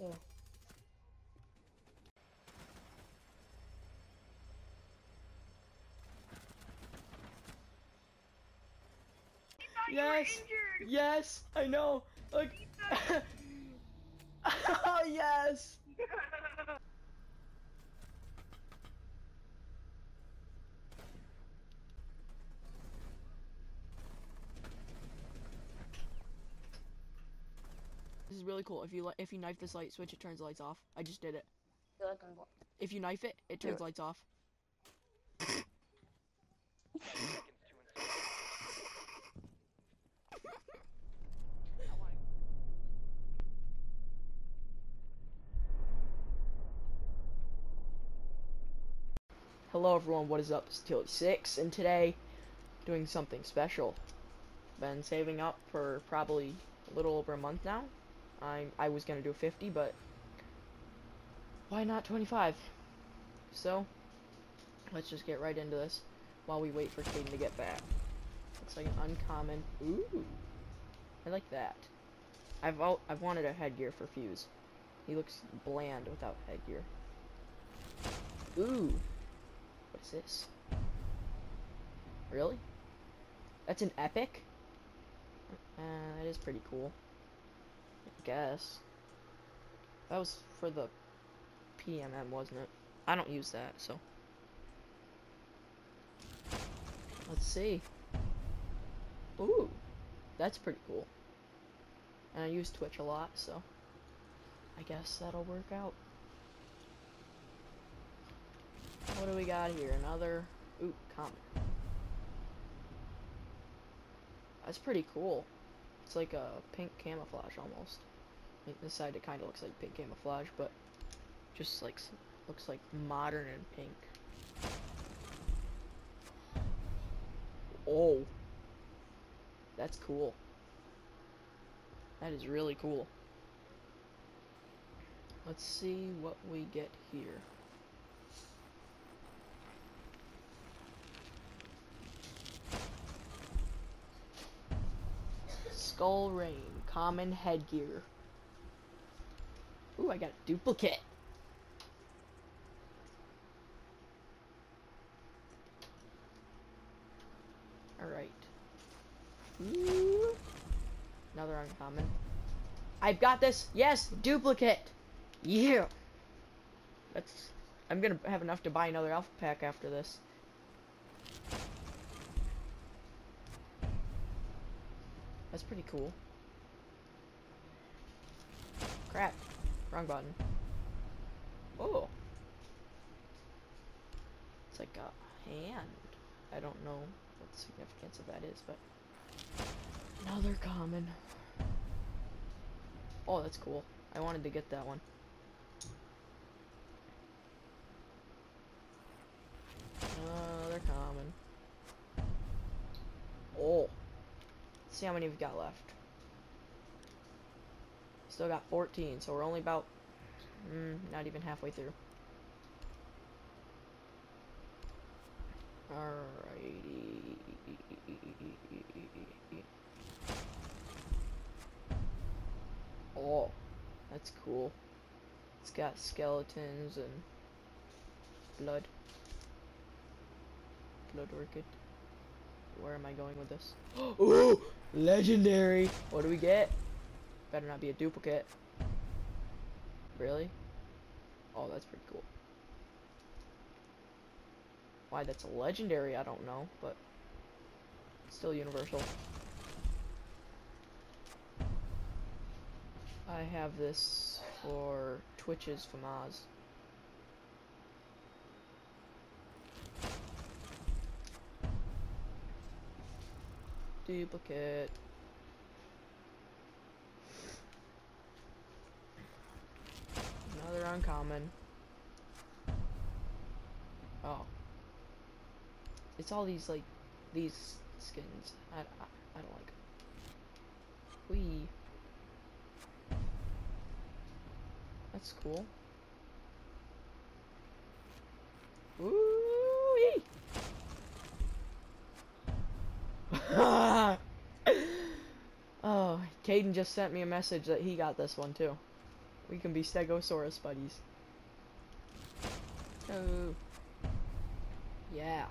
Yeah. Yes. Yes, I know. Look. oh yes. is really cool. If you li- if you knife this light switch, it turns the lights off. I just did it. Feel like I'm blo- If you knife it, it turns Yeah. lights off. Hello everyone, what is up? It's Tilly6 and today doing something special. Been saving up for probably a little over a month now. I I was gonna do 50, but why not 25? So let's just get right into this while we wait for Caden to get back. Looks like an uncommon. Ooh, I like that. I've al I've wanted a headgear for Fuze. He looks bland without headgear. Ooh. What is this? Really? That's an epic? Uh, that is pretty cool. Guess. That was for the PMM, wasn't it? I don't use that, so. Let's see. Ooh. That's pretty cool. And I use Twitch a lot, so. I guess that'll work out. What do we got here? Another ooh, common. That's pretty cool. It's like a pink camouflage almost. This side it kind of looks like pink camouflage, but just like looks like modern and pink. Oh. That's cool. That is really cool. Let's see what we get here. Skull Rain, common headgear. Ooh, I got a duplicate. Alright. Another uncommon. I've got this! Yes! Duplicate! Yeah! That's... I'm gonna have enough to buy another alpha pack after this. That's pretty cool. Crap. Wrong button. Oh. It's like a hand. I don't know what the significance of that is, but another common. Oh, that's cool. I wanted to get that one. Another common. Oh. Let's see how many we've got left. Still got 14, so we're only about, mm, not even halfway through. Alrighty. Oh, that's cool. It's got skeletons and blood. Blood orchid. Where am I going with this? Ooh! Legendary! What do we get? Better not be a duplicate. Really? Oh, that's pretty cool. Why that's a legendary, I don't know, but still universal. I have this for Twitches from Oz. Duplicate. Uncommon. Oh. It's all these, like, these skins. I, I, I don't like them. Whee. That's cool. Ooh! oh, Caden just sent me a message that he got this one too. We can be Stegosaurus buddies. Oh. Yeah.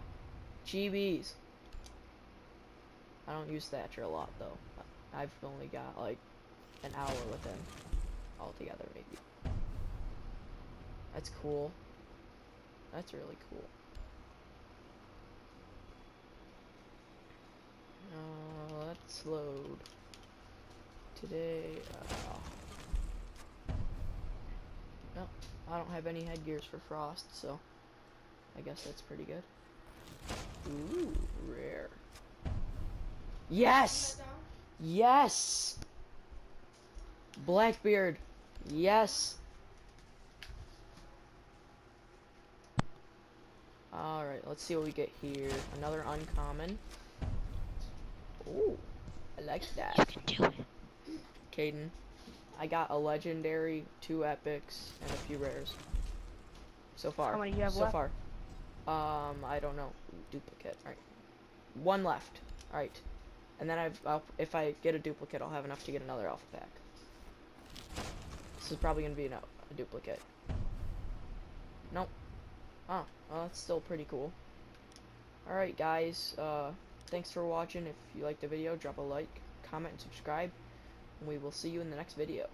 GBs. I don't use Thatcher a lot though. I've only got like an hour with him altogether maybe. That's cool. That's really cool. Uh, let's load. Today, uh, I don't have any headgears for Frost, so I guess that's pretty good. Ooh, rare. Yes! Yes! Blackbeard. Yes. Alright, let's see what we get here. Another uncommon. Ooh, I like that. You can do it. Caden. I got a legendary, two epics, and a few rares. So far. How many do you have so left? far. Um, I don't know. Duplicate. Alright. One left. Alright. And then I've, I'll, if I get a duplicate, I'll have enough to get another alpha pack. This is probably gonna be no, a duplicate. Nope. Oh, well, that's still pretty cool. Alright, guys. Uh, thanks for watching. If you liked the video, drop a like, comment, and subscribe. We will see you in the next video.